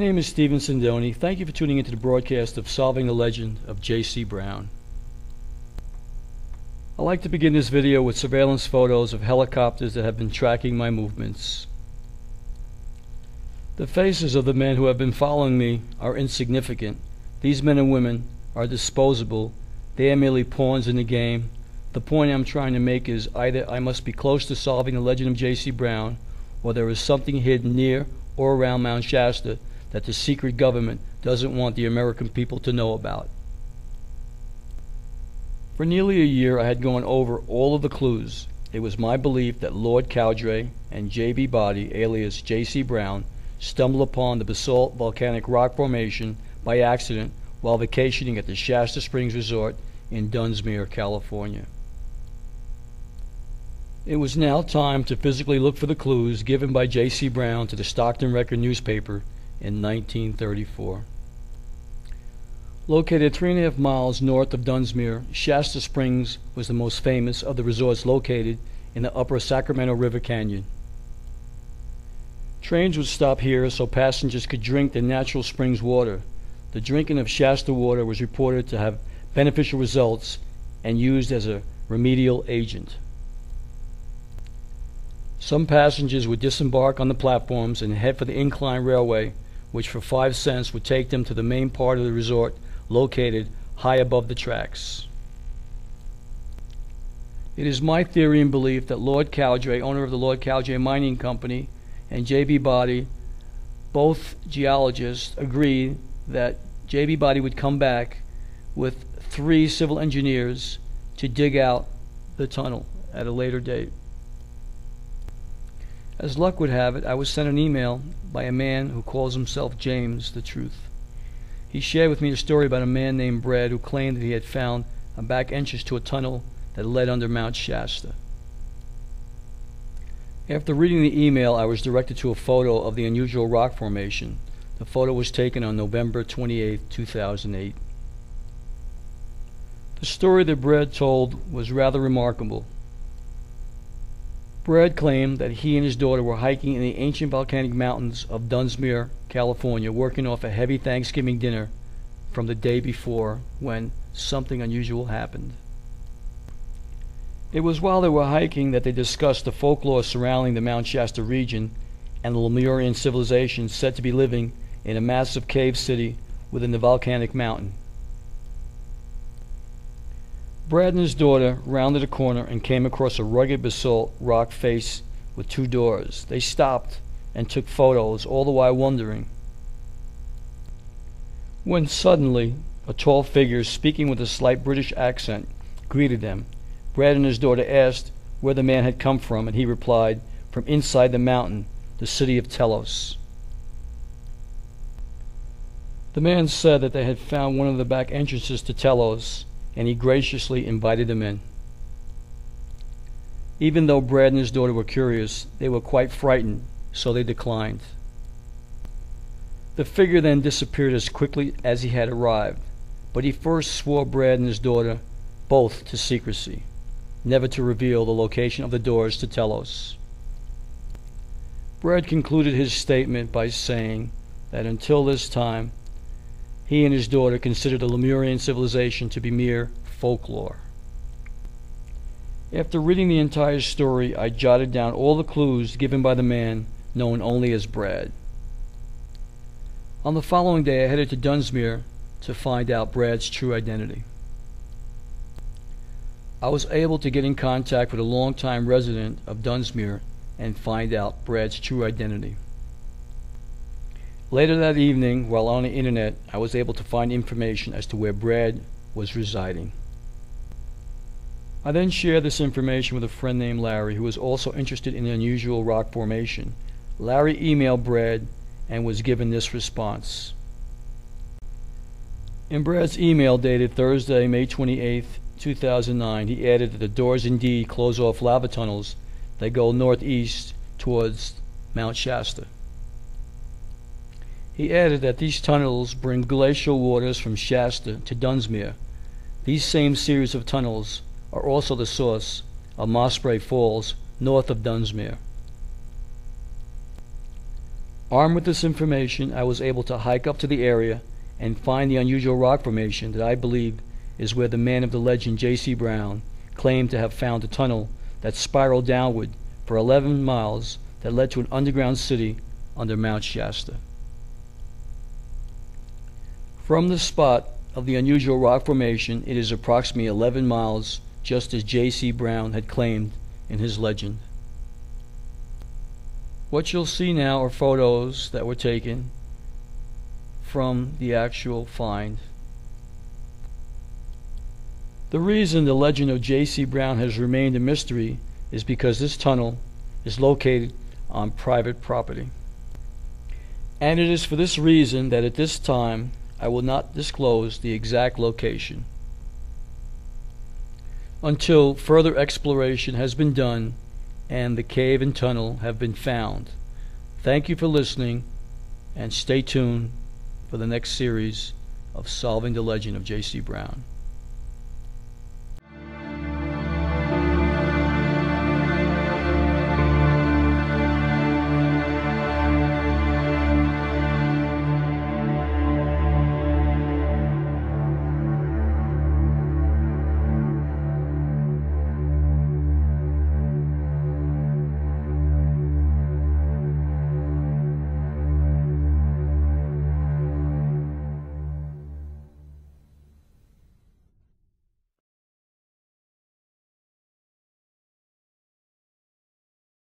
name is Stephen Sindoni. Thank you for tuning into the broadcast of Solving the Legend of J.C. Brown. I'd like to begin this video with surveillance photos of helicopters that have been tracking my movements. The faces of the men who have been following me are insignificant. These men and women are disposable. They are merely pawns in the game. The point I'm trying to make is either I must be close to solving the legend of J.C. Brown, or there is something hidden near or around Mount Shasta that the secret government doesn't want the American people to know about. For nearly a year I had gone over all of the clues. It was my belief that Lord Cowdray and J.B. Body, alias J.C. Brown, stumbled upon the basalt volcanic rock formation by accident while vacationing at the Shasta Springs Resort in Dunsmuir, California. It was now time to physically look for the clues given by J.C. Brown to the Stockton Record newspaper in 1934. Located three and a half miles north of Dunsmuir, Shasta Springs was the most famous of the resorts located in the upper Sacramento River Canyon. Trains would stop here so passengers could drink the natural springs water. The drinking of Shasta water was reported to have beneficial results and used as a remedial agent. Some passengers would disembark on the platforms and head for the incline railway, which for five cents would take them to the main part of the resort located high above the tracks. It is my theory and belief that Lord Cowdray, owner of the Lord Cowdray Mining Company, and J.B. Body, both geologists, agreed that J.B. Body would come back with three civil engineers to dig out the tunnel at a later date. As luck would have it, I was sent an email by a man who calls himself James the Truth. He shared with me a story about a man named Brad who claimed that he had found a back entrance to a tunnel that led under Mount Shasta. After reading the email, I was directed to a photo of the unusual rock formation. The photo was taken on November 28, 2008. The story that Brad told was rather remarkable. Brad claimed that he and his daughter were hiking in the ancient volcanic mountains of Dunsmuir, California, working off a heavy Thanksgiving dinner from the day before when something unusual happened. It was while they were hiking that they discussed the folklore surrounding the Mount Shasta region and the Lemurian civilization said to be living in a massive cave city within the volcanic mountain. Brad and his daughter rounded a corner and came across a rugged basalt rock face with two doors. They stopped and took photos, all the while wondering. When suddenly, a tall figure speaking with a slight British accent greeted them. Brad and his daughter asked where the man had come from, and he replied, From inside the mountain, the city of Telos. The man said that they had found one of the back entrances to Telos and he graciously invited them in. Even though Brad and his daughter were curious, they were quite frightened, so they declined. The figure then disappeared as quickly as he had arrived, but he first swore Brad and his daughter both to secrecy, never to reveal the location of the doors to Telos. Brad concluded his statement by saying that until this time, he and his daughter considered the Lemurian civilization to be mere folklore. After reading the entire story, I jotted down all the clues given by the man known only as Brad. On the following day, I headed to Dunsmuir to find out Brad's true identity. I was able to get in contact with a longtime resident of Dunsmuir and find out Brad's true identity. Later that evening, while on the internet, I was able to find information as to where Brad was residing. I then shared this information with a friend named Larry, who was also interested in the unusual rock formation. Larry emailed Brad and was given this response. In Brad's email dated Thursday, May 28, 2009, he added that the doors indeed close off lava tunnels that go northeast towards Mount Shasta. He added that these tunnels bring glacial waters from Shasta to Dunsmuir. These same series of tunnels are also the source of Mossbrae Falls north of Dunsmuir. Armed with this information, I was able to hike up to the area and find the unusual rock formation that I believe is where the man of the legend J.C. Brown claimed to have found a tunnel that spiraled downward for 11 miles that led to an underground city under Mount Shasta. From the spot of the unusual rock formation, it is approximately 11 miles, just as J.C. Brown had claimed in his legend. What you'll see now are photos that were taken from the actual find. The reason the legend of J.C. Brown has remained a mystery is because this tunnel is located on private property. And it is for this reason that at this time I will not disclose the exact location until further exploration has been done and the cave and tunnel have been found. Thank you for listening and stay tuned for the next series of Solving the Legend of J.C. Brown.